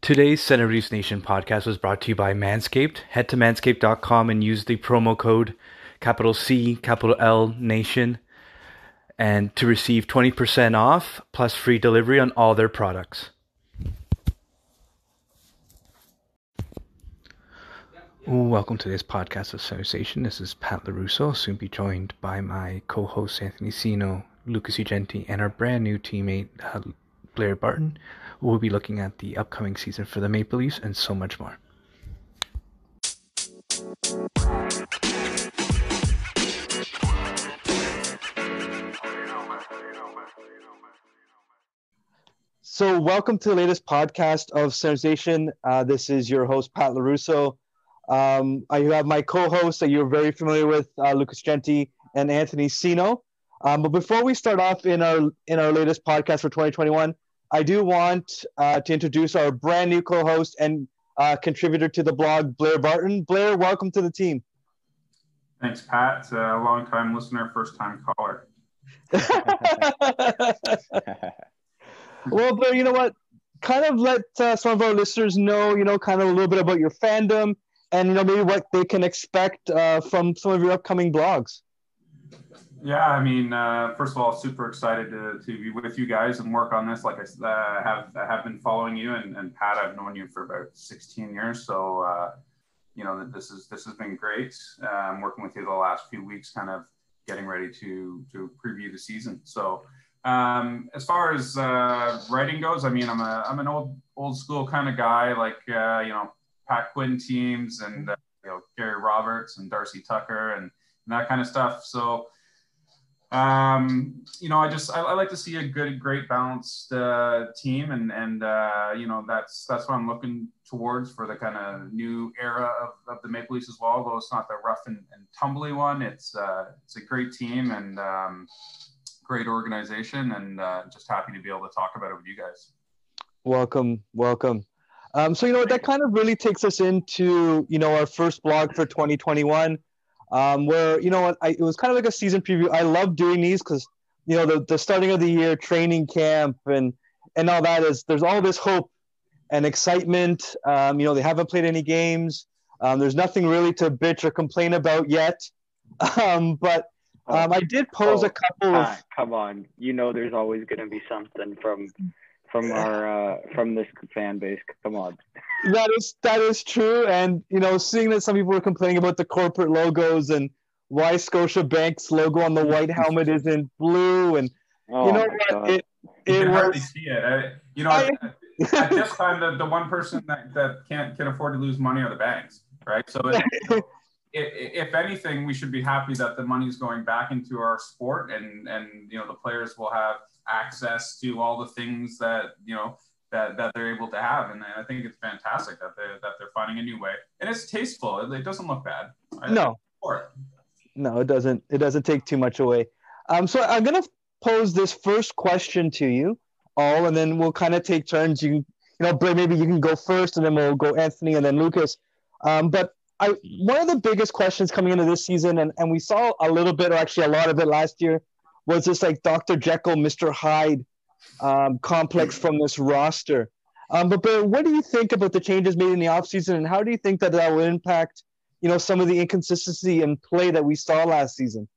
Today's Senators Nation podcast was brought to you by Manscaped. Head to manscaped.com and use the promo code capital C, capital L Nation and to receive 20% off plus free delivery on all their products. Welcome to this podcast of Sensation. This is Pat LaRusso, soon be joined by my co-host Anthony Sino, Lucas Ugenti, and our brand new teammate uh, Blair Barton. We'll be looking at the upcoming season for the Maple Leafs and so much more. So, welcome to the latest podcast of Sensation. Uh, this is your host, Pat LaRusso. Um, I have my co hosts that you're very familiar with, uh, Lucas Genti and Anthony Sino. Um, but before we start off in our in our latest podcast for 2021, I do want uh, to introduce our brand new co-host and uh, contributor to the blog, Blair Barton. Blair, welcome to the team. Thanks, Pat. A long-time listener, first-time caller. well, Blair, you know what? Kind of let uh, some of our listeners know, you know, kind of a little bit about your fandom and you know maybe what they can expect uh, from some of your upcoming blogs. Yeah, I mean, uh, first of all, super excited to, to be with you guys and work on this. Like I uh, have I have been following you, and, and Pat, I've known you for about 16 years. So, uh, you know, this is this has been great. Um, working with you the last few weeks, kind of getting ready to to preview the season. So, um, as far as uh, writing goes, I mean, I'm a I'm an old old school kind of guy, like uh, you know, Pat Quinn teams and uh, you know Gary Roberts and Darcy Tucker and, and that kind of stuff. So um, you know, I just I, I, like to see a good, great, balanced uh, team, and and uh, you know that's that's what I'm looking towards for the kind of new era of, of the Maple Leafs as well. Although it's not the rough and, and tumbly one, it's uh, it's a great team and um, great organization, and uh, just happy to be able to talk about it with you guys. Welcome, welcome. Um, so you know that kind of really takes us into you know our first blog for 2021 um, where you know I, it was kind of like a season preview. I love doing these because you know the, the starting of the year, training camp, and and all that is there's all this hope and excitement. Um, you know they haven't played any games. Um, there's nothing really to bitch or complain about yet. Um, but um, I did pose oh, a couple of. Come on, you know there's always going to be something from from our uh, from this fan base. Come on. That is that is true, and you know, seeing that some people were complaining about the corporate logos and why Scotia Bank's logo on the white helmet isn't blue, and oh you know what, it it you can was, hardly see it. I, you know, I, at this time, the, the one person that, that can't can afford to lose money are the banks, right? So. It, if anything, we should be happy that the money is going back into our sport, and and you know the players will have access to all the things that you know that, that they're able to have. And i think it's fantastic that they that they're finding a new way. And it's tasteful. It, it doesn't look bad. I no. it. no it doesn't it doesn't take too much away. Um so i'm gonna pose this first question to you all and then we'll kind of take turns. You you know maybe you can go first and then we'll go anthony and then lucas. Um but I, one of the biggest questions coming into this season, and, and we saw a little bit, or actually a lot of it last year, was this like Dr. Jekyll, Mr. Hyde um, complex from this roster. Um, but, what do you think about the changes made in the offseason and how do you think that that will impact, you know, some of the inconsistency in play that we saw last season?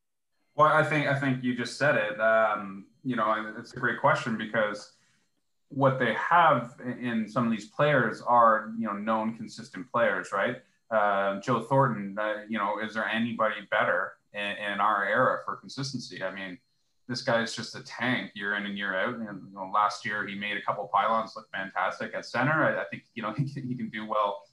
Well, I think I think you just said it. Um, you know, it's a great question because what they have in some of these players are you know known consistent players, right? Uh, Joe Thornton, uh, you know, is there anybody better in, in, our era for consistency? I mean, this guy is just a tank year in and year out. And you know, last year he made a couple pylons look fantastic at center. I, I think you know he can, he can, do well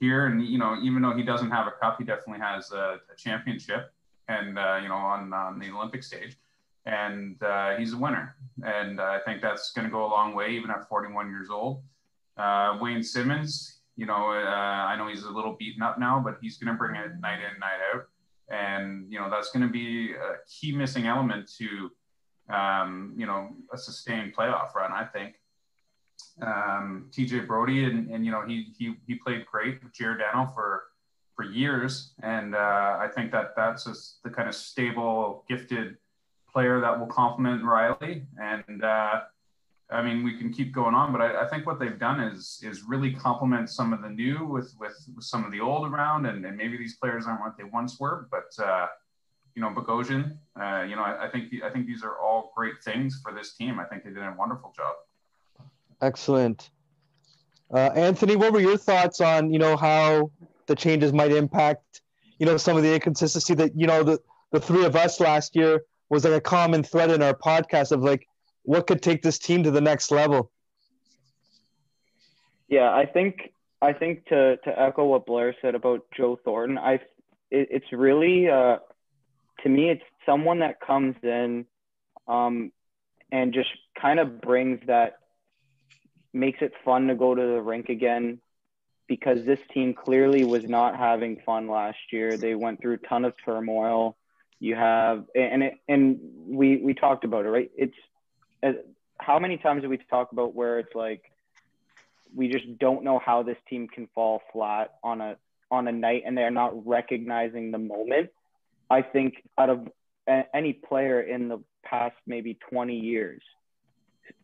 here. And you know, even though he doesn't have a cup, he definitely has a, a championship, and uh, you know, on, on the Olympic stage. And uh, he's a winner, and uh, I think that's going to go a long way, even at 41 years old. Uh, Wayne Simmonds. you know, uh, I know he's a little beaten up now, but he's going to bring it night in, night out and you know that's going to be a key missing element to um, you know, a sustained playoff run. I think um, TJ Brodie and, and you know he he he played great with Jared Giordano for for years, and uh, I think that that's just the kind of stable, gifted player that will complement Rielly. And uh, I mean, we can keep going on, but I, I, think what they've done is is really complement some of the new with with, with some of the old around, and, and, maybe these players aren't what they once were, but. Uh, you know, Bogosian, uh, you know, I, I think I think these are all great things for this team. I think they did a wonderful job. Excellent. Uh, Anthony, what were your thoughts on you know how the changes might impact you know some of the inconsistency that you know the the three of us last year was like a common thread in our podcast of like what could take this team to the next level. Yeah, I think I think to to echo what Blair said about Joe Thornton, I it, it's really uh, to me it's someone that comes in um, and just kind of brings that makes it fun to go to the rink again because this team clearly was not having fun last year. They went through a ton of turmoil. You have and it, and we we talked about it, right? It's uh, how many times did we talk about where it's like we just don't know how this team can fall flat on a on a night and they're not recognizing the moment. I think out of any player in the past maybe 20 years,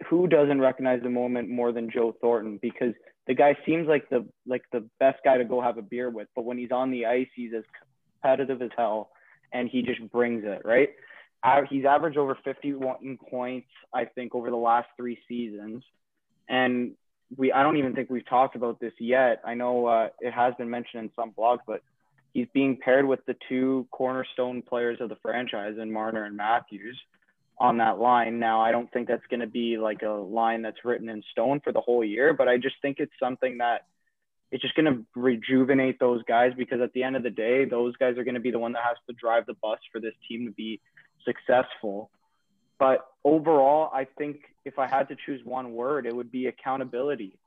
who doesn't recognize the moment more than Joe Thornton? Because the guy seems like the like the best guy to go have a beer with, but when he's on the ice, he's as competitive as hell, and he just brings it right. He's averaged over 51 points, I think, over the last three seasons, and we I don't even think we've talked about this yet. I know uh, it has been mentioned in some blogs, but he's being paired with the two cornerstone players of the franchise in Marner and Matthews on that line. Now, I don't think that's going to be like a line that's written in stone for the whole year, but I just think it's something that it's just going to rejuvenate those guys because at the end of the day, those guys are going to be the one that has to drive the bus for this team to be successful. But overall, I think if I had to choose one word, it would be accountability.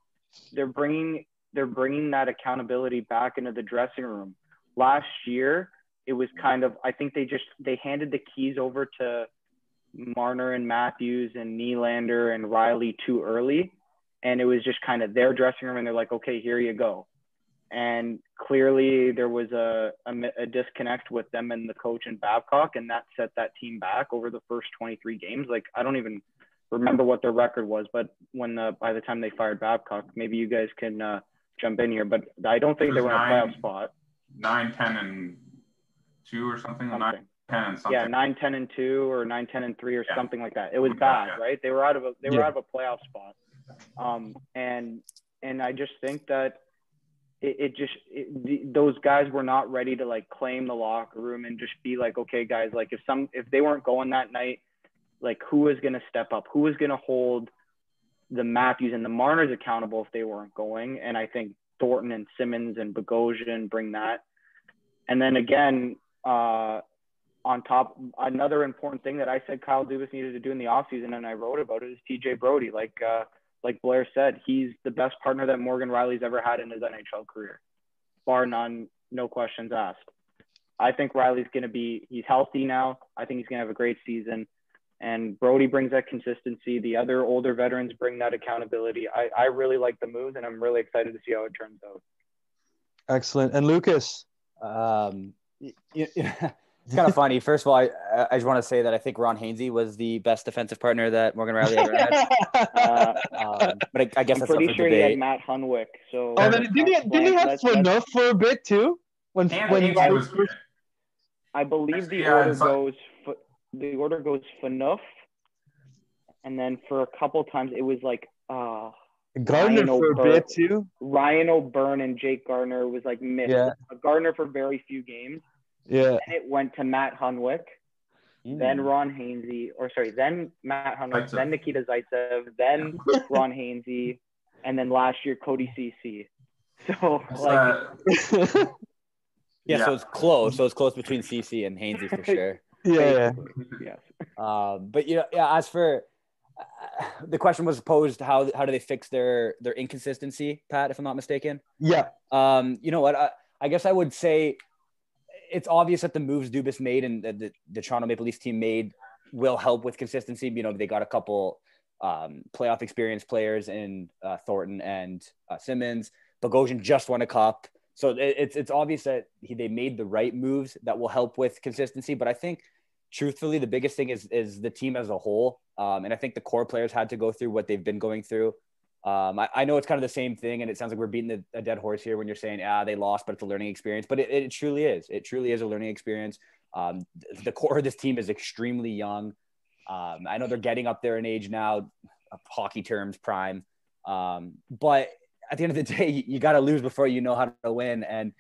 They're bringing they're bringing that accountability back into the dressing room. Last year, it was kind of I think they just they handed the keys over to Marner and Matthews and Nylander and Rielly too early. And it was just kind of their dressing room, and they're like, okay, here you go. And clearly, there was a, a, a disconnect with them and the coach and Babcock, and that set that team back over the first 23 games. Like, I don't even remember what their record was, but when the by the time they fired Babcock, maybe you guys can uh, jump in here. But I don't think they were in a playoff spot. Nine, ten, and two or something. something. Nine, 10 something. Yeah, 9 10 and 2 or 9 10 and 3 or yeah. something like that. It was bad, yeah. right? They were out of a they were out of a playoff spot. Um and and I just think that it, it just it, the, those guys were not ready to like claim the locker room and just be like, okay, guys, like if some if they weren't going that night, like who was going to step up? Who was going to hold the Matthews and the Marners accountable if they weren't going? And I think Thornton and Simmonds and Bogosian bring that. And then again, uh, on top, another important thing that I said Kyle Dubas needed to do in the offseason, and I wrote about it, is TJ Brodie. Like uh, like Blair said, he's the best partner that Morgan Rielly's ever had in his NHL career, bar none, no questions asked. I think Rielly's going to be, he's healthy now. I think he's going to have a great season. And Brodie brings that consistency. The other older veterans bring that accountability. I, I really like the move, and I'm really excited to see how it turns out. Excellent. And Lucas? Um, yeah it's kind of funny. First of all, I, I just want to say that I think Ron Hainsey was the best defensive partner that Morgan Rielly ever had. uh, um, but I, I guess I'm that's pretty sure he had Matt Hunwick. So oh, then did he, did he have Phaneuf for a bit too? When and when was first... I believe the yeah, order goes the order goes Phaneuf, and then for a couple times it was like uh Gardiner Ryan for a bit too. Ryan O'Byrne and Jake Gardiner was like missed. Yeah. Gardiner for very few games. Yeah. Then it went to Matt Hunwick, mm. then Ron Hainsey, or sorry, then Matt Hunwick, then Nikita Zaitsev, then Ron Hainsey, and then last year Cody Ceci. So like. Uh, yeah, yeah, so it's close. So it's close between Ceci and Hainsey for sure. Yeah. yes. Um, but you know, yeah. As for uh, the question was posed, how how do they fix their their inconsistency, Pat? If I'm not mistaken. Yeah. Um, you know what? I, I guess I would say it's obvious that the moves Dubas made and the, the, the, Toronto Maple Leafs team made will help with consistency. You know, they got a couple um, playoff experience players in uh, Thornton and uh, Simmonds. Bogosian just won a cup. so it's it's obvious that he, they made the right moves that will help with consistency. But I think, truthfully, the biggest thing is is the team as a whole. Um, and I think the core players had to go through what they've been going through. Um, I, I, know it's kind of the same thing, and it sounds like we're beating the, a dead horse here when you're saying, ah, they lost, but it's a learning experience. But it, it truly is. It truly is a learning experience. Um, the core of this team is extremely young. Um, I know they're getting up there in age now, hockey terms, prime. Um, but at the end of the day, you got to lose before you know how to win. And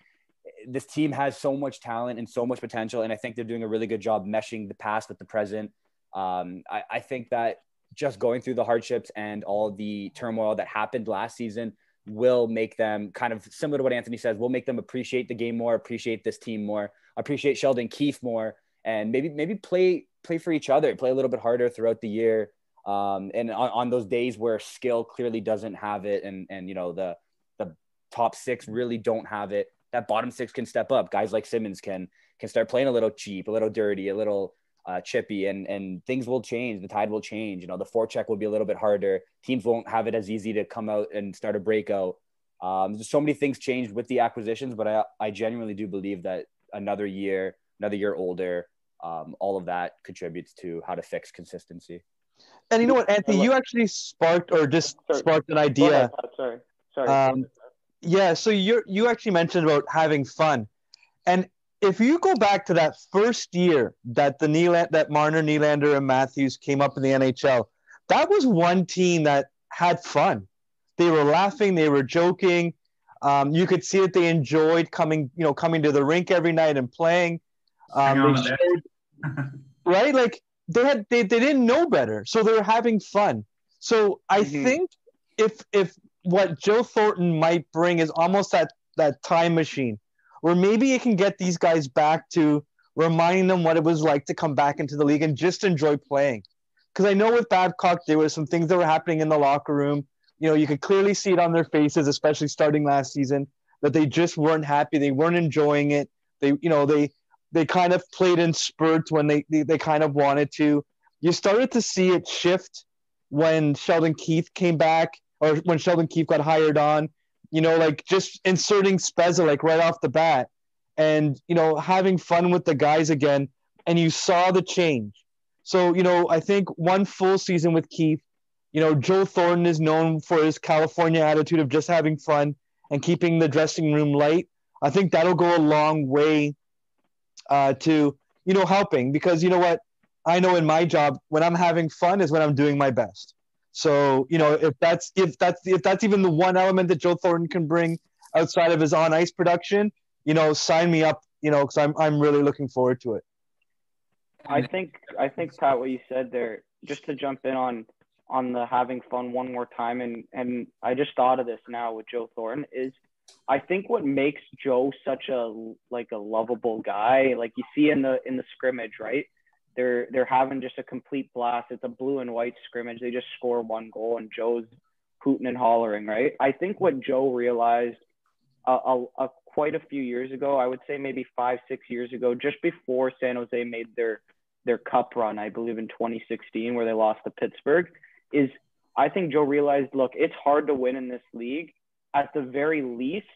this team has so much talent and so much potential. And I think they're doing a really good job meshing the past with the present. Um, I, I, think that just going through the hardships and all the turmoil that happened last season will make them kind of similar to what Anthony says, will make them appreciate the game more, appreciate this team more, appreciate Sheldon Keefe more, and maybe maybe play play for each other, play a little bit harder throughout the year. Um, and on, on those days where skill clearly doesn't have it, and and you know the the top six really don't have it, that bottom six can step up. Guys like Simmonds can can start playing a little cheap, a little dirty, a little uh, chippy, and and things will change. The tide will change. You know, the forecheck will be a little bit harder. Teams won't have it as easy to come out and start a breakout. Um, there's so many things changed with the acquisitions, but I I genuinely do believe that another year, another year older, um, all of that contributes to how to fix consistency. And you know what, Anthony, you actually sparked or just sorry. sparked an idea. Ahead, sorry, sorry. Um, yeah, so you you actually mentioned about having fun, and if you go back to that first year that the Nylander, that Marner, Nylander, and Matthews came up in the NHL, that was one team that had fun. They were laughing, they were joking. Um, you could see that they enjoyed coming, you know, coming to the rink every night and playing. Um, showed, right, like they had they, they didn't know better, so they were having fun. So I mm-hmm. think if if what Joe Thornton might bring is almost that that time machine, where maybe it can get these guys back to reminding them what it was like to come back into the league and just enjoy playing. Because I know with Babcock there were some things that were happening in the locker room. You know, you could clearly see it on their faces, especially starting last season, that they just weren't happy. They weren't enjoying it. They, you know, they they kind of played in spurts when they, they, they kind of wanted to. You started to see it shift when Sheldon Keefe came back or when Sheldon Keefe got hired on, you know, like just inserting Spezza like right off the bat and, you know, having fun with the guys again. And you saw the change. So, you know, I think one full season with Keefe, you know, Joe Thornton is known for his California attitude of just having fun and keeping the dressing room light. I think that'll go a long way uh, to you know helping because you know what I know in my job when I'm having fun is when I'm doing my best. So you know if that's if that's if that's even the one element that Joe Thornton can bring outside of his on ice production, you know, sign me up. You know, because I'm I'm really looking forward to it. I think I think Pat, what you said there, just to jump in on on the having fun one more time, and and I just thought of this now with Joe Thornton is I think what makes Joe such a like a lovable guy, like you see in the in the scrimmage, right? They're they're having just a complete blast. It's a blue and white scrimmage. They just score one goal, and Joe's hooting and hollering, right? I think what Joe realized a, a, a quite a few years ago, I would say maybe five six years ago, just before San Jose made their their cup run, I believe in 2016, where they lost to Pittsburgh, is I think Joe realized, look, it's hard to win in this league at the very least,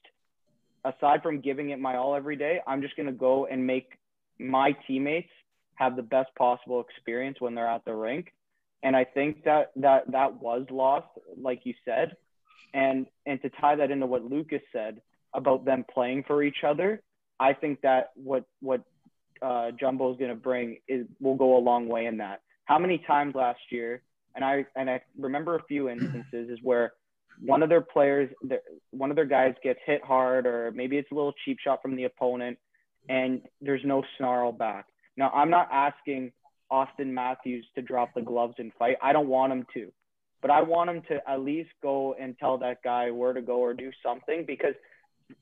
aside from giving it my all every day, I'm just going to go and make my teammates have the best possible experience when they're at the rink. And I think that that that was lost, like you said, and and to tie that into what Lucas said about them playing for each other, I think that what what uh, Jumbo is going to bring is will go a long way in that. How many times last year, and I and I remember a few instances is where one of their players, one of their guys gets hit hard, or maybe it's a little cheap shot from the opponent, and there's no snarl back. Now, I'm not asking Auston Matthews to drop the gloves and fight. I don't want him to, but I want him to at least go and tell that guy where to go or do something because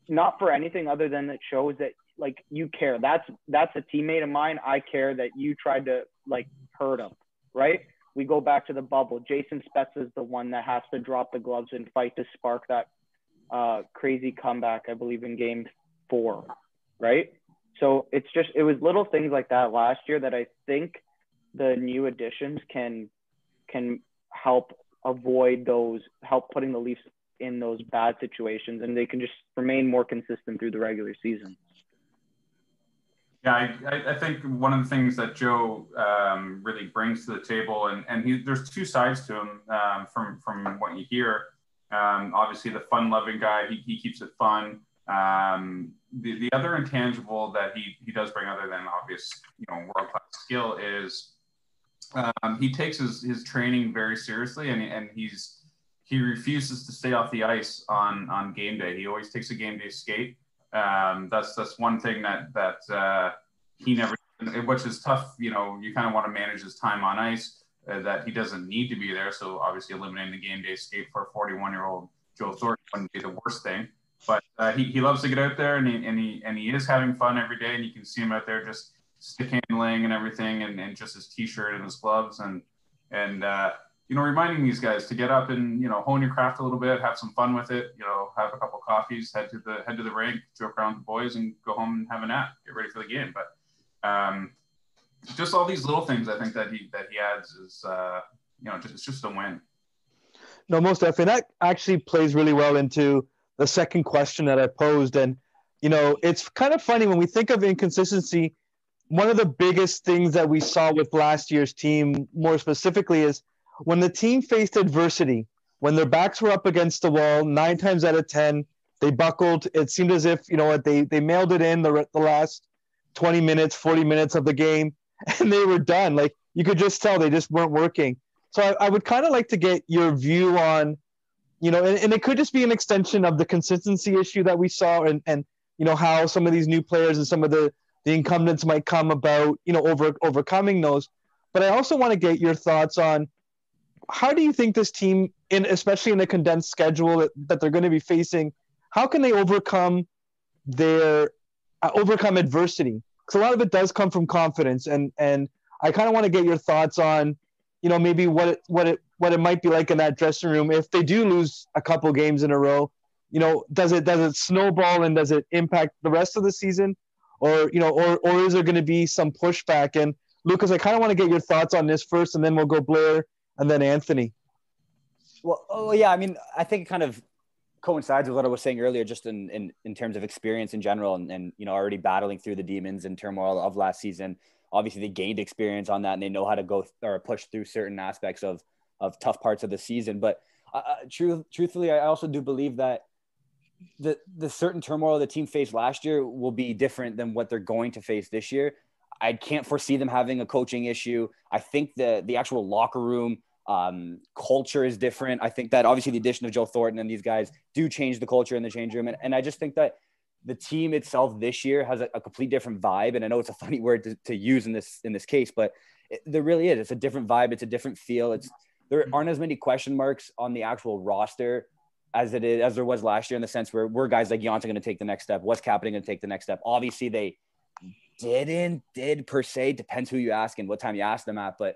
not for anything other than it shows that like you care. That's that's a teammate of mine. I care that you tried to like hurt him, right? we go back to the bubble. Jason Spezza is the one that has to drop the gloves and fight to spark that uh, crazy comeback, I believe, in game four, right? So it's just, it was little things like that last year that I think the new additions can can help avoid those, help putting the Leafs in those bad situations and they can just remain more consistent through the regular season. Yeah, I, I think one of the things that Joe um, really brings to the table, and, and he, there's two sides to him um, from, from what you hear. Um, obviously, the fun-loving guy, he, he keeps it fun. Um, the, the other intangible that he, he does bring, other than obvious, you know, world-class skill, is um, he takes his, his training very seriously, and, and he's he refuses to stay off the ice on on game day. He always takes a game day skate. Um, that's that's one thing that that uh, he never, which is tough. You know, you kind of want to manage his time on ice. Uh, that he doesn't need to be there. So obviously, eliminating the game day skate for a 41 year old Joe Thornton wouldn't be the worst thing. But uh, he, he loves to get out there, and he, and he and he is having fun every day. And you can see him out there just stick handling and everything, and, and just his t-shirt and his gloves, and and uh, you know, reminding these guys to get up and you know hone your craft a little bit, have some fun with it. You know, have a couple coffees, head to the head to the rink, joke around with the boys, and go home and have a nap, get ready for the game. But um, just all these little things, I think that he that he adds is uh, you know just it's just a win. No, most definitely. That actually plays really well into the second question that I posed, and you know, it's kind of funny when we think of inconsistency. One of the biggest things that we saw with last year's team, more specifically, is when the team faced adversity, when their backs were up against the wall, nine times out of 10, they buckled. It seemed as if, you know what, they, they mailed it in the, the last 20 minutes, 40 minutes of the game, and they were done. Like you could just tell they just weren't working. So I, I would kind of like to get your view on, you know, and, and it could just be an extension of the consistency issue that we saw and, and, you know, how some of these new players and some of the, the incumbents might come about, you know, over overcoming those. But I also want to get your thoughts on, how do you think this team, in especially in a condensed schedule that, that they're going to be facing, how can they overcome their uh, overcome adversity? Because a lot of it does come from confidence, and and I kind of want to get your thoughts on, you know, maybe what it what it what it might be like in that dressing room if they do lose a couple games in a row. You know, does it does it snowball and does it impact the rest of the season, or you know, or or is there going to be some pushback? And Lucas, I kind of want to get your thoughts on this first, and then we'll go Blair and then Anthony. Well, oh yeah, I mean, I think it kind of coincides with what I was saying earlier, just in in, in terms of experience in general, and, and you know, already battling through the demons and turmoil of last season. Obviously, they gained experience on that, and they know how to go th- or push through certain aspects of of tough parts of the season. But uh, uh truth, truthfully, I also do believe that the the certain turmoil the team faced last year will be different than what they're going to face this year. I can't foresee them having a coaching issue. I think the the actual locker room um, culture is different. I think that obviously the addition of Joe Thornton and these guys do change the culture in the change room. And, and I just think that the team itself this year has a, a complete different vibe. And I know it's a funny word to, to use in this in this case, but it, there really is. It's a different vibe. It's a different feel. It's there aren't as many question marks on the actual roster as it is as there was last year in the sense where we're guys like Johnsson going to take the next step. What's Kapanen going to take the next step? Obviously, they didn't did per se. Depends who you ask and what time you ask them at. But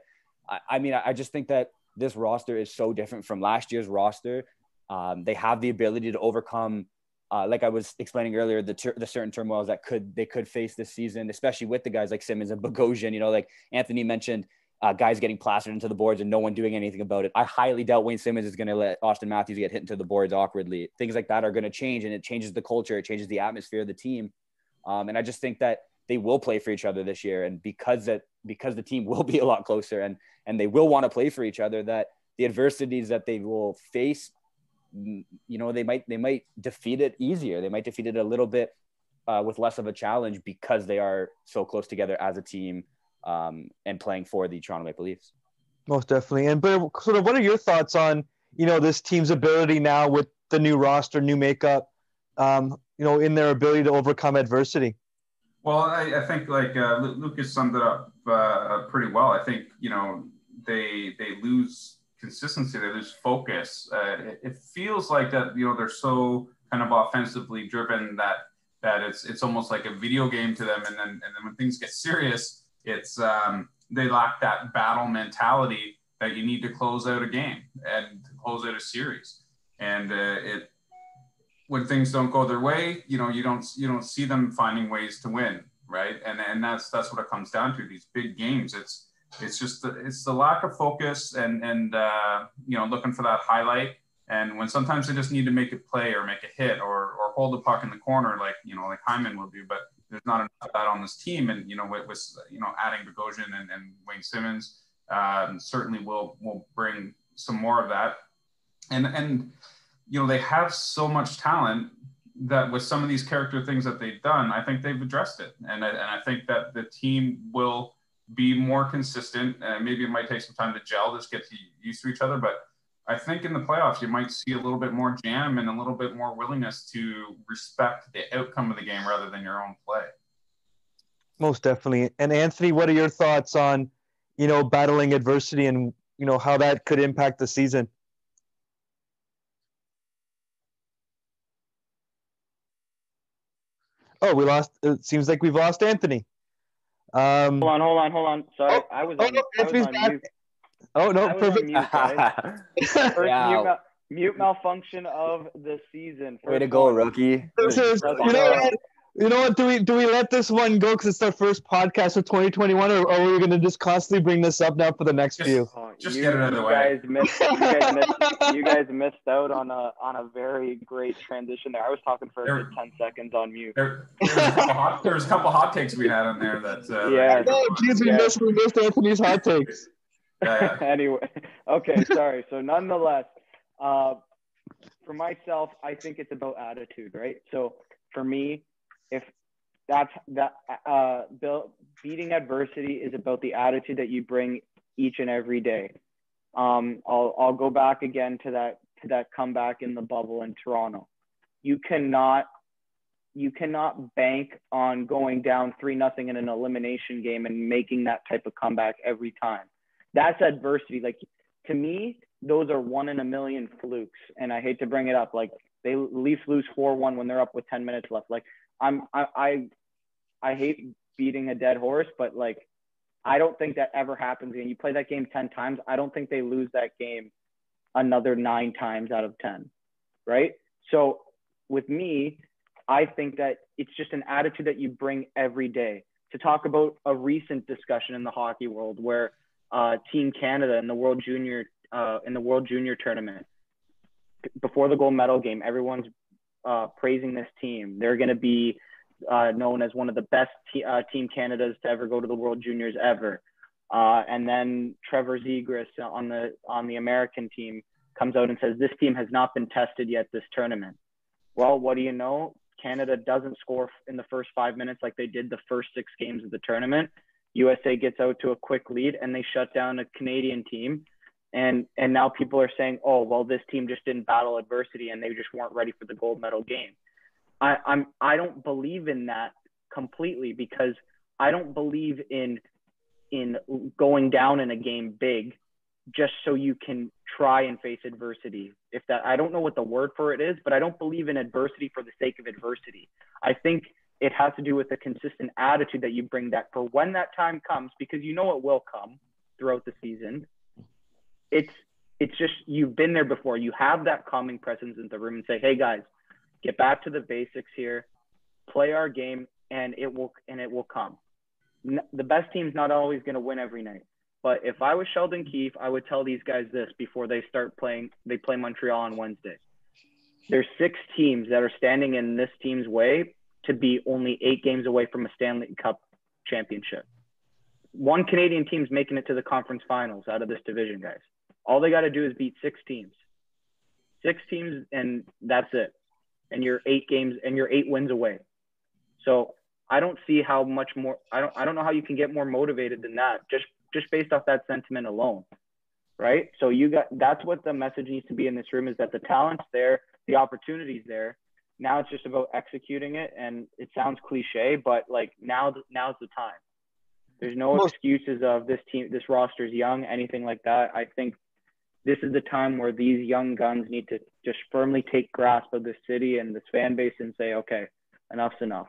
I, I mean, I, I just think that this roster is so different from last year's roster. Um, they have the ability to overcome, uh, like I was explaining earlier, the, ter- the certain turmoils that could they could face this season, especially with the guys like Simmonds and Bogosian. You know, like Anthony mentioned, uh, guys getting plastered into the boards and no one doing anything about it. I highly doubt Wayne Simmonds is going to let Auston Matthews get hit into the boards awkwardly. Things like that are going to change, and it changes the culture, it changes the atmosphere of the team. Um, and I just think that they will play for each other this year. And because that because the team will be a lot closer and and they will want to play for each other, that the adversities that they will face, you know, they might they might defeat it easier. They might defeat it a little bit uh, with less of a challenge because they are so close together as a team um, and playing for the Toronto Maple Leafs. Most definitely. And but sort of, what are your thoughts on you know this team's ability now with the new roster, new makeup, um, you know, in their ability to overcome adversity? Well, I, I think like uh, Lucas summed it up uh, pretty well. I think you know they they lose consistency, they lose focus. Uh, it, it, feels like that you know they're so kind of offensively driven that that it's it's almost like a video game to them. And then and then when things get serious, it's um, they lack that battle mentality that you need to close out a game and close out a series. And uh, it when things don't go their way, you know, you don't you don't see them finding ways to win, right? And and that's that's what it comes down to. These big games, it's it's just the, it's the lack of focus and and uh, you know looking for that highlight And when sometimes they just need to make a play or make a hit or, or hold the puck in the corner, like, you know, like Hyman will do, but there's not enough of that on this team. And, you know, with, with you know, adding Bogosian and, and Wayne Simmonds, um, certainly will, will bring some more of that. And, and, you know, they have so much talent that with some of these character things that they've done, I think they've addressed it. And I, and I think that the team will be more consistent. And maybe it might take some time to gel, just get to used to each other. But I think in the playoffs, you might see a little bit more jam and a little bit more willingness to respect the outcome of the game rather than your own play. Most definitely. And Anthony, what are your thoughts on, you know, battling adversity and, you know, how that could impact the season? Oh, we lost. It seems like we've lost Anthony. Um, hold on, hold on, hold on. Sorry, oh, I was oh, on, no, I was on mute. Oh no, perfect. Mute, First mute, mute, malfunction of the season. First Way to go, rookie. This is, you know what? You know what? Do we do we let this one go because it's our first podcast of 2021, or, or are we going to just constantly bring this up now for the next just, few? Just you, get it out of the way. Guys missed, you, guys missed, you guys missed out on a on a very great transition there. I was talking for there, 10 seconds on mute. There, there, was a couple hot, there was a couple hot takes we had on there that. Uh, yeah. Oh, geez, we yeah. missed we missed Anthony's hot takes. Yeah, anyway, okay, sorry. So nonetheless, uh, for myself, I think it's about attitude, right? So for me, if that's that uh, beating adversity is about the attitude that you bring each and every day. Um, I'll I'll go back again to that to that comeback in the bubble in Toronto. You cannot you cannot bank on going down three nothing in an elimination game and making that type of comeback every time. That's adversity. Like to me, those are one in a million flukes. And I hate to bring it up. Like they Leafs lose four one when they're up with ten minutes left. Like I'm I, I I hate beating a dead horse, but like I don't think that ever happens again. You play that game 10 times, I don't think they lose that game another nine times out of 10. Right. So with me, I think that it's just an attitude that you bring every day. To talk about a recent discussion in the hockey world where uh, Team Canada in the World Junior uh, in the World Junior tournament before the gold medal game, everyone's uh, praising this team. They're going to be uh, known as one of the best uh, Team Canadas to ever go to the World Juniors ever. Uh, and then Trevor Zegras on the on the American team comes out and says this team has not been tested yet this tournament. Well, what do you know? Canada doesn't score in the first five minutes like they did the first six games of the tournament. USA gets out to a quick lead and they shut down a Canadian team. And and now people are saying, oh well, this team just didn't battle adversity and they just weren't ready for the gold medal game. I, I'm I don't believe in that completely because I don't believe in in going down in a game big just so you can try and face adversity. If that I don't know what the word for it is, but I don't believe in adversity for the sake of adversity. I think it has to do with the consistent attitude that you bring that for when that time comes because you know it will come throughout the season. It's it's just you've been there before. You have that calming presence in the room and say, "Hey guys, get back to the basics here, play our game, and it will and it will come. The best team's not always going to win every night. But if I was Sheldon Keefe, I would tell these guys this before they start playing. They play Montreal on Wednesday. There's six teams that are standing in this team's way to be only eight games away from a Stanley Cup championship. One Canadian team's making it to the conference finals out of this division, guys. All they got to do is beat six teams. Six teams, and that's it and you're eight games and you're eight wins away. So I don't see how much more I don't I don't know how you can get more motivated than that just just based off that sentiment alone. Right? So you got that's what the message needs to be in this room is that the talent's there, the opportunity's there. Now it's just about executing it and it sounds cliche, but like now now's the time. There's no excuses of this team this roster's young, anything like that. I think this is the time where these young guns need to just firmly take grasp of the city and this fan base and say, okay, enough's enough.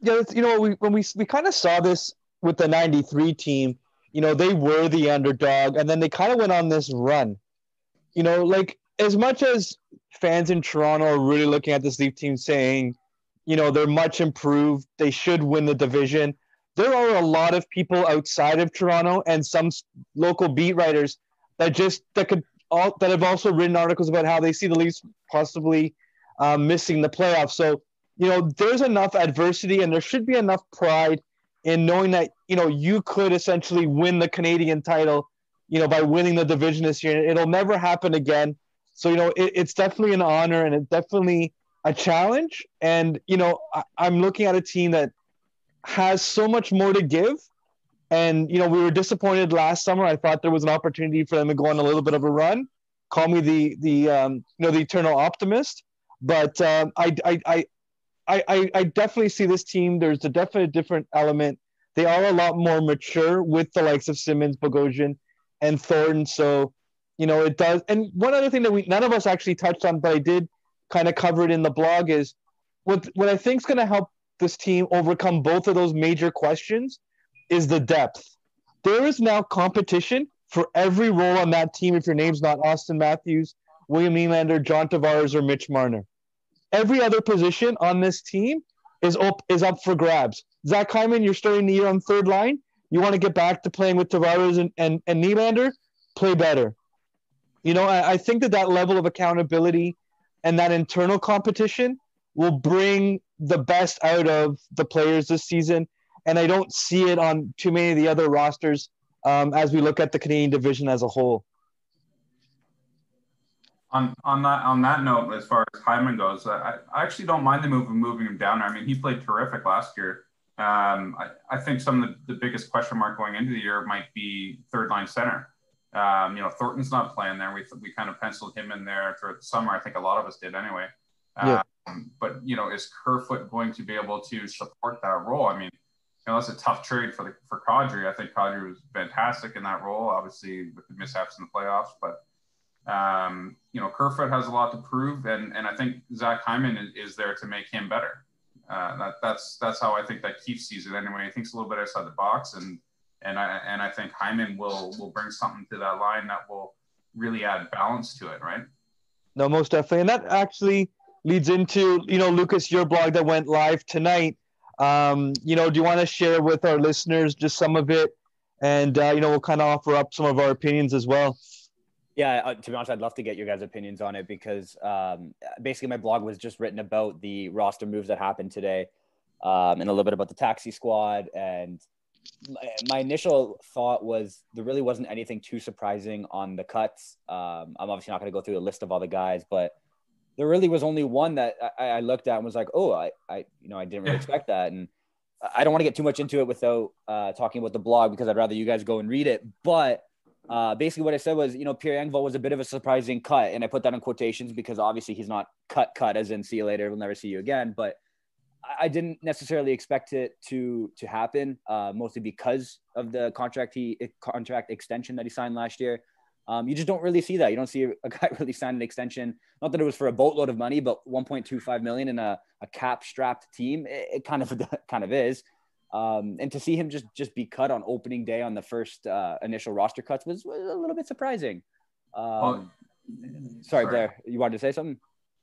Yeah, you know, we, when we we kind of saw this with the '93 team, you know, they were the underdog, and then they kind of went on this run. You know, like as much as fans in Toronto are really looking at this Leaf team saying, you know, they're much improved, they should win the division. There are a lot of people outside of Toronto and some local beat writers that just that could all that have also written articles about how they see the Leafs possibly um, missing the playoffs. So you know, there's enough adversity, and there should be enough pride in knowing that you know you could essentially win the Canadian title, you know, by winning the division this year. It'll never happen again. So you know, it, it's definitely an honor, and it's definitely a challenge. And you know, I, I'm looking at a team that has so much more to give. And you know, we were disappointed last summer. I thought there was an opportunity for them to go on a little bit of a run. Call me the the um, you know the eternal optimist, but um, I, I I I I definitely see this team. There's a definite different element. They are a lot more mature with the likes of Simmonds, Bogosian, and Thornton. So you know it does. And one other thing that we none of us actually touched on, but I did kind of cover it in the blog is what what I think is going to help this team overcome both of those major questions is the depth. There is now competition for every role on that team if your name's not Auston Matthews, William Nylander, John Tavares, or Mitch Marner. Every other position on this team is up is up for grabs. Zach Hyman, you're starting the year on third line. You want to get back to playing with Tavares and, and, and Nylander, play better. You know, I, I think that that level of accountability and that internal competition will bring the best out of the players this season. And I don't see it on too many of the other rosters um, as we look at the Canadian division as a whole. On on that on that note, as far as Hyman goes, I, I actually don't mind the move of moving him down. I mean, he played terrific last year. Um, I, I think some of the, the biggest question mark going into the year might be third line center. Um, you know, Thornton's not playing there. We we kind of penciled him in there throughout the summer. I think a lot of us did anyway. Yeah. Um, but you know, is Kerfoot going to be able to support that role? I mean, you know, that's a tough trade for the for Kadri. I think Kadri was fantastic in that role, obviously with the mishaps in the playoffs. But um, you know, Kerfoot has a lot to prove, and and I think Zach Hyman is, is there to make him better. Uh, that that's that's how I think that Keefe sees it anyway. He thinks a little bit outside the box, and and I and I think Hyman will will bring something to that line that will really add balance to it, right? No, most definitely, and that actually leads into you know Lucas, your blog that went live tonight. Um, you know, do you want to share with our listeners just some of it, and uh, you know we'll kind of offer up some of our opinions as well. Yeah, uh, to be honest, I'd love to get your guys' opinions on it because um, basically my blog was just written about the roster moves that happened today, um, and a little bit about the taxi squad and my initial thought was there really wasn't anything too surprising on the cuts. Um, I'm obviously not going to go through a list of all the guys, but there really was only one that I, I looked at and was like, oh, I, I, you know, I didn't really expect that. And I don't want to get too much into it without uh, talking about the blog because I'd rather you guys go and read it. But uh, basically, what I said was, you know, Pierre Engvall was a bit of a surprising cut, and I put that in quotations because obviously he's not cut, cut as in see you later, we'll never see you again. But I didn't necessarily expect it to to happen, uh, mostly because of the contract he contract extension that he signed last year. Um, you just don't really see that. You don't see a guy really sign an extension. Not that it was for a boatload of money, but 1.25 million in a, a cap strapped team. It, it, kind of kind of is. Um, and to see him just just be cut on opening day on the first uh, initial roster cuts was, was a little bit surprising. Um, oh, sorry, sorry, Blair, you wanted to say something?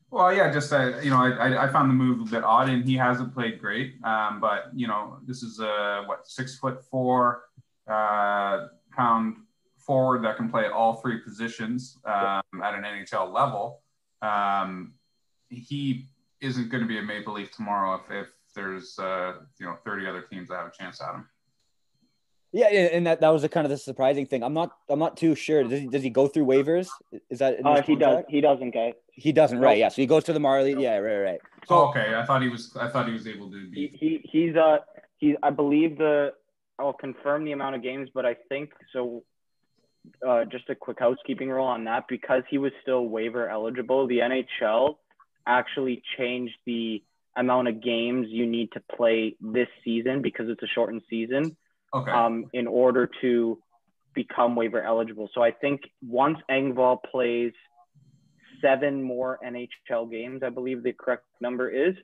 Well, yeah, just uh, you know, I, I found the move a bit odd, and he hasn't played great. Um, but you know, this is a what six foot four uh, pound forward that can play at all three positions um, at an NHL level. Um, he isn't going to be a Maple Leaf tomorrow if, if there's uh, you know 30 other teams that have a chance at him. Yeah, and that, that was a kind of the surprising thing. I'm not I'm not too sure. Does he, does he go through waivers? Is that uh, he does he doesn't get he doesn't right? Yeah, so he goes to the Marley. Yeah, right, right. So oh, okay, I thought he was I thought he was able to be. He, he he's uh he's I believe the I'll confirm the amount of games, but I think so. Uh, just a quick housekeeping rule on that because he was still waiver eligible. The NHL actually changed the amount of games you need to play this season because it's a shortened season okay. um, in order to become waiver eligible. So I think once Engvall plays seven more NHL games, I believe the correct number is,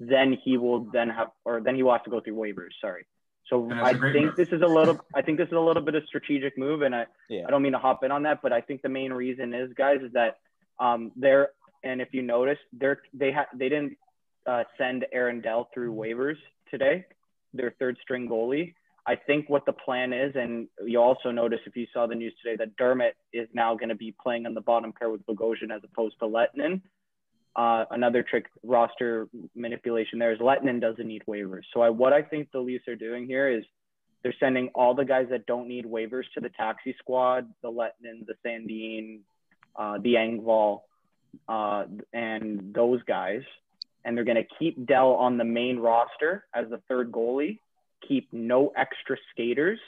then he will then have, or then he will have to go through waivers. Sorry. So I think move. this is a little, I think this is a little bit of strategic move, and I, yeah. I don't mean to hop in on that, but I think the main reason is, guys, is that um, they're, and if you notice, they're they had they didn't uh, send Aaron Dell through waivers today, their third string goalie. I think what the plan is, and you also notice if you saw the news today that Dermott is now going to be playing on the bottom pair with Bogosian as opposed to Lehtonen. Uh, another trick roster manipulation there is Lehtonen doesn't need waivers. So I, what I think the Leafs are doing here is they're sending all the guys that don't need waivers to the taxi squad, the Lehtonen, the Sandin, uh, the Engvall, uh, and those guys. And they're going to keep Dell on the main roster as the third goalie keep no extra skaters,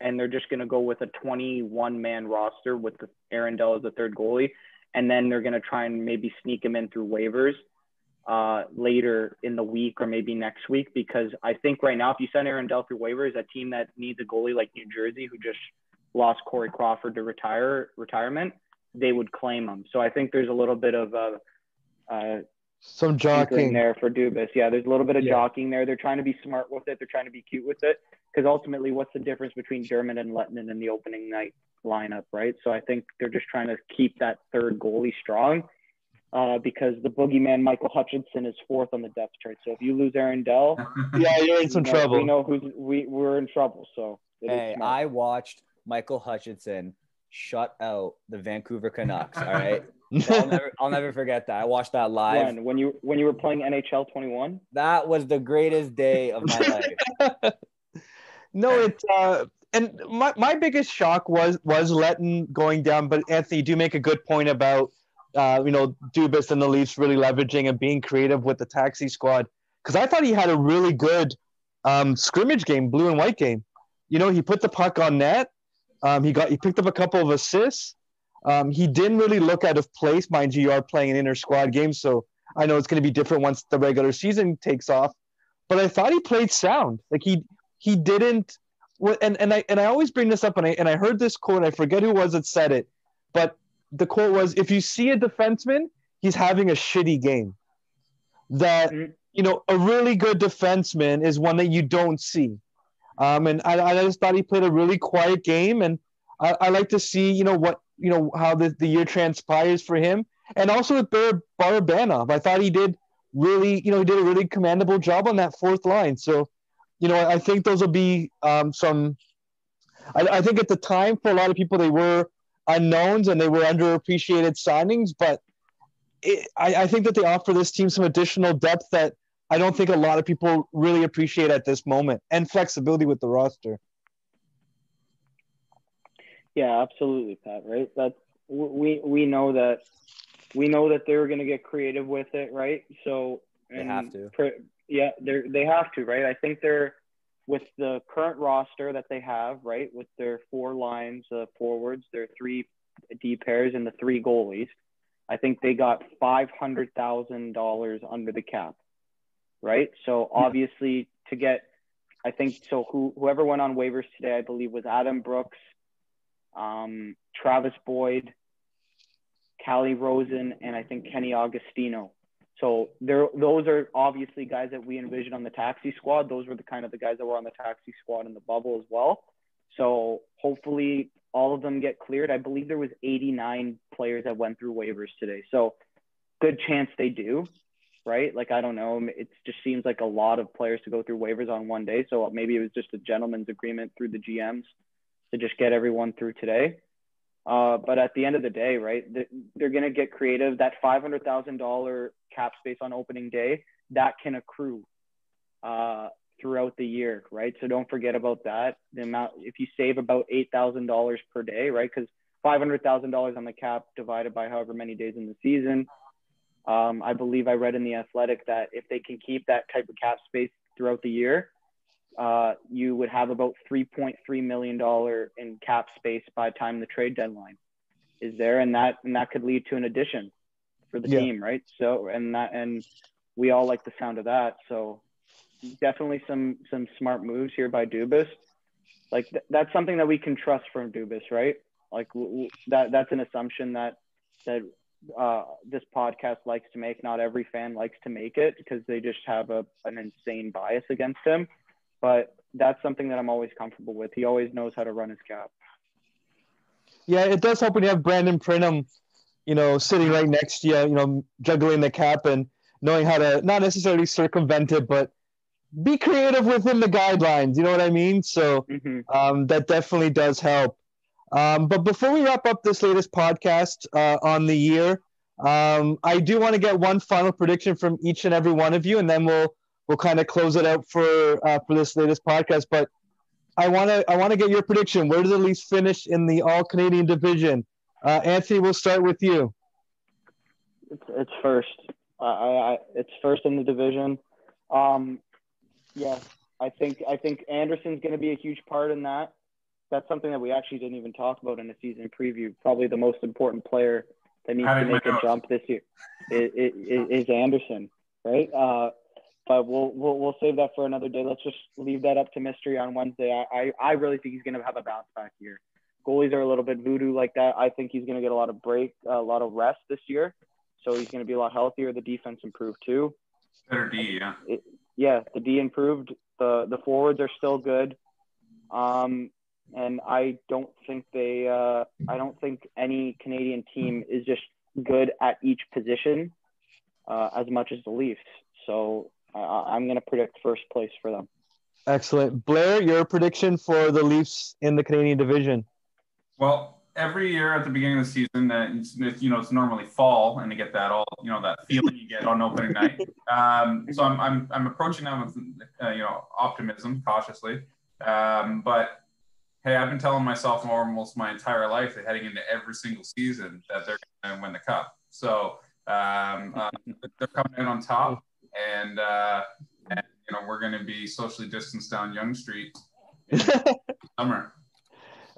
and they're just going to go with a 21 man roster with the Aaron Dell as the third goalie, and then they're going to try and maybe sneak him in through waivers uh, later in the week or maybe next week because I think right now if you send Aaron Dell through waivers, a team that needs a goalie like New Jersey who just lost Corey Crawford to retire retirement, they would claim him. So I think there's a little bit of a, a some jockeying there for Dubas. Yeah, there's a little bit of yeah. jockeying there. They're trying to be smart with it. They're trying to be cute with it. Because ultimately, what's the difference between Dermott and Lehtonen in the opening night lineup, right? So I think they're just trying to keep that third goalie strong. Uh, because the boogeyman Michael Hutchinson is fourth on the depth chart. So if you lose Aaron Dell, yeah, you're in some you know, trouble. We know who's we we're in trouble. So hey, I watched Michael Hutchinson shut out the Vancouver Canucks. All right. I'll never, I'll never forget that. I watched that live when, when you when you were playing NHL 21. That was the greatest day of my life. no, it uh, and my, my biggest shock was was Lehtonen going down. But Anthony, you do make a good point about uh, you know Dubas and the Leafs really leveraging and being creative with the taxi squad because I thought he had a really good um, scrimmage game, blue and white game. You know, he put the puck on net. Um, he got he picked up a couple of assists. Um, he didn't really look out of place, mind you. You are playing an inner squad game, so I know it's going to be different once the regular season takes off. But I thought he played sound. Like he he didn't. And and I and I always bring this up, and I and I heard this quote. I forget who was that said it, but the quote was, "If you see a defenseman, he's having a shitty game. That mm-hmm. you know, a really good defenseman is one that you don't see." Um, and I, I just thought he played a really quiet game, and I, I like to see you know what you know how the, the year transpires for him, and also with Bar- Barabanov. I thought he did really, you know, he did a really commendable job on that fourth line. So, you know, I think those will be um, some. I, I think at the time for a lot of people they were unknowns and they were underappreciated signings, but it, I, I think that they offer this team some additional depth that I don't think a lot of people really appreciate at this moment, and flexibility with the roster. Yeah, absolutely, Pat. Right. That's we we know that we know that they're going to get creative with it, right? So they have to. yeah, they they have to, right? I think they're with the current roster that they have, right? With their four lines of forwards, their three D pairs, and the three goalies. I think they got five hundred thousand dollars under the cap, right? So obviously to get, I think so. Who whoever went on waivers today, I believe, was Adam Brooks, um, Travis Boyd, Calle Rosen, and I think Kenny Agostino. So there, those are obviously guys that we envisioned on the taxi squad. Those were the kind of the guys that were on the taxi squad in the bubble as well. So hopefully all of them get cleared. I believe there was 89 players that went through waivers today. So good chance they do, right? Like I don't know. It just seems like a lot of players to go through waivers on one day. So maybe it was just a gentleman's agreement through the GMs to just get everyone through today. Uh, but at the end of the day, right, they're going to get creative. That $500,000 cap space on opening day, that can accrue uh, throughout the year, right? So don't forget about that. The amount, if you save about $8,000 per day, right? Because $500,000 on the cap divided by however many days in the season. Um, I believe I read in the Athletic that if they can keep that type of cap space throughout the year, uh, you would have about $3.3 million in cap space by the time the trade deadline is there. And that, and that could lead to an addition for the yeah. team. Right. So, and that, and we all like the sound of that. So definitely some, some smart moves here by Dubas. Like th- that's something that we can trust from Dubas, right? Like w- w- that, that's an assumption that, that uh, this podcast likes to make. Not every fan likes to make it because they just have a, an insane bias against him but that's something that I'm always comfortable with. He always knows how to run his cap. Yeah, it does help when you have Brandon Pridham, you know, sitting right next to you, you know, juggling the cap and knowing how to not necessarily circumvent it, but be creative within the guidelines. You know what I mean? So Mm-hmm. um, that definitely does help. Um, but before we wrap up this latest podcast uh, on the year, um, I do want to get one final prediction from each and every one of you, and then we'll we'll kind of close it out for uh, for this latest podcast. But I want to I want to get your prediction. Where do the Leafs finish in the All Canadian division? Uh, Anthony, we'll start with you. It's it's first. I, I, I it's first in the division. Um, yeah, I think I think Andersen's going to be a huge part in that. That's something that we actually didn't even talk about in the season preview. Probably the most important player that needs to make a jump this year is, is, is Anderson, right? Uh, but we'll, we'll we'll save that for another day. Let's just leave that up to mystery on Wednesday. I I, I really think he's going to have a bounce back year. Goalies are a little bit voodoo like that. I think he's going to get a lot of break, a lot of rest this year, so he's going to be a lot healthier. The defense improved too Better D, yeah. yeah, the D improved. The the forwards are still good. Um, and I don't think they uh, I don't think any Canadian team is just good at each position uh, as much as the Leafs. So uh, I'm going to predict first place for them. Excellent, Blair. Your prediction for the Leafs in the Canadian division? Well, every year at the beginning of the season, that it's, it's, you know it's normally fall, and you get that all you know that feeling you get on opening night. Um, so I'm, I'm I'm approaching that with uh, you know optimism, cautiously. Um, but hey, I've been telling myself almost my entire life that heading into every single season that they're going to win the cup. So um, uh, they're coming in on top, and, uh, and you know we're going to be socially distanced down Yonge Street summer.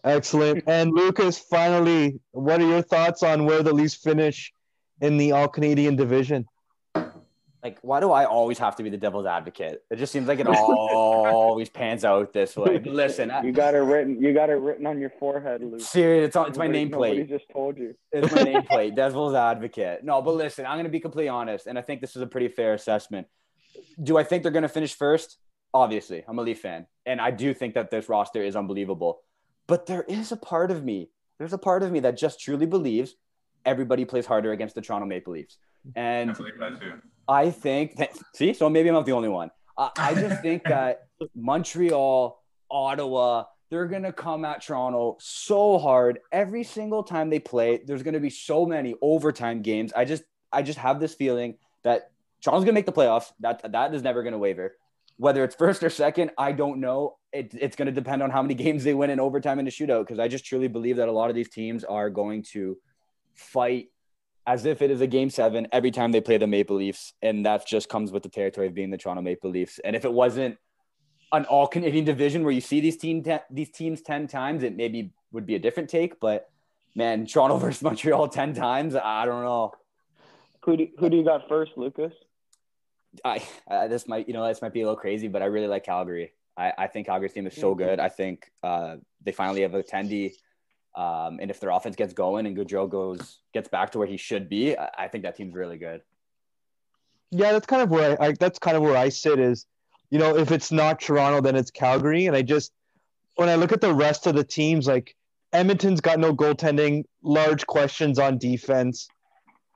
Excellent. And Lucas, finally, what are your thoughts on where the Leafs finish in the All Canadian division? Like, why do I always have to be the devil's advocate? It just seems like it always pans out this way. Listen, I, You got it written. You got it written on your forehead, Luke. serious, it's, on, it's my Nobody- Nobody nameplate. just told you. It's my nameplate, devil's advocate. No, but listen, I'm going to be completely honest, and I think this is a pretty fair assessment. Do I think they're going to finish first? Obviously, I'm a Leaf fan, and I do think that this roster is unbelievable. But there is a part of me, there's a part of me that just truly believes everybody plays harder against the Toronto Maple Leafs. And I believe that too. I think that, see, so maybe I'm not the only one. Uh, I just think that Montreal, Ottawa, they're going to come at Toronto so hard every single time they play. There's going to be so many overtime games. I just, I just have this feeling that Toronto's going to make the playoffs. That, that is never going to waver. Whether it's first or second, I don't know. It, it's going to depend on how many games they win in overtime in the shootout. Because I just truly believe that a lot of these teams are going to fight as if it is a game seven every time they play the Maple Leafs. And that just comes with the territory of being the Toronto Maple Leafs. And if it wasn't an all Canadian division where you see these team te- these teams 10 times, it maybe would be a different take. But man, Toronto versus Montreal 10 times, I don't know. Who do, who do you got first, Lucas? I uh, this might you know this might be a little crazy, but I really like Calgary. I, I think Calgary's team is so good. I think uh, they finally have a tendy. Um, and if their offense gets going and Gaudreau goes gets back to where he should be, I, I think that team's really good. Yeah, that's kind of where I, I that's kind of where I sit is, you know, if it's not Toronto, then it's Calgary. And I just when I look at the rest of the teams, like Edmonton's got no goaltending, large questions on defense.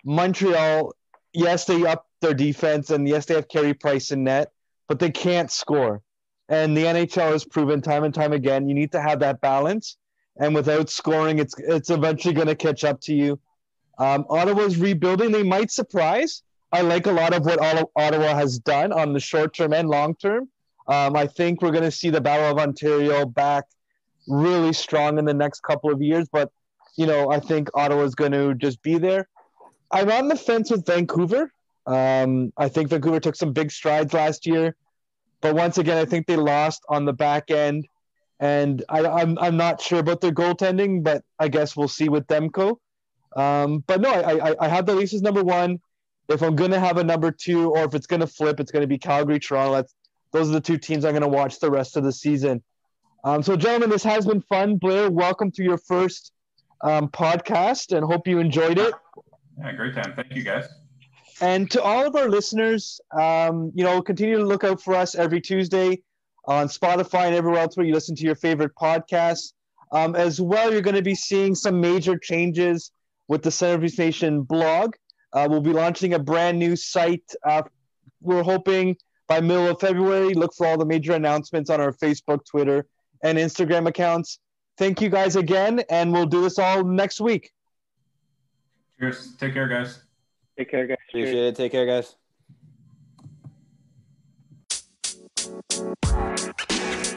Montreal, yes, they up their defense, and yes, they have Carey Price in net, but they can't score. And the NHL has proven time and time again, you need to have that balance. And without scoring, it's it's eventually going to catch up to you. Um, Ottawa's rebuilding; they might surprise. I like a lot of what Ottawa- has done on the short term and long term. Um, I think we're going to see the Battle of Ontario back really strong in the next couple of years. But you know, I think Ottawa's going to just be there. I'm on the fence with Vancouver. Um, I think Vancouver took some big strides last year, but once again, I think they lost on the back end, and I, I'm I'm not sure about their goaltending, but I guess we'll see with Demko. Um, but no, I, I I have the Leafs as number one. If I'm gonna have a number two, or if it's gonna flip, it's gonna be Calgary, Toronto. That's those are the two teams I'm gonna watch the rest of the season. Um, so, gentlemen, this has been fun. Blair, welcome to your first um, podcast, and hope you enjoyed it. Yeah, great time. Thank you, guys. And to all of our listeners, um, you know, continue to look out for us every Tuesday on Spotify and everywhere else where you listen to your favorite podcasts. Um, as well, you're going to be seeing some major changes with the Centre of Leafs Nation blog. Uh, we'll be launching a brand new site. Uh, we're hoping by middle of February. Look for all the major announcements on our Facebook, Twitter, and Instagram accounts. Thank you guys again, and we'll do this all next week. Cheers. Take care, guys. Take care, guys. Appreciate Cheers. it. Take care, guys. You. You.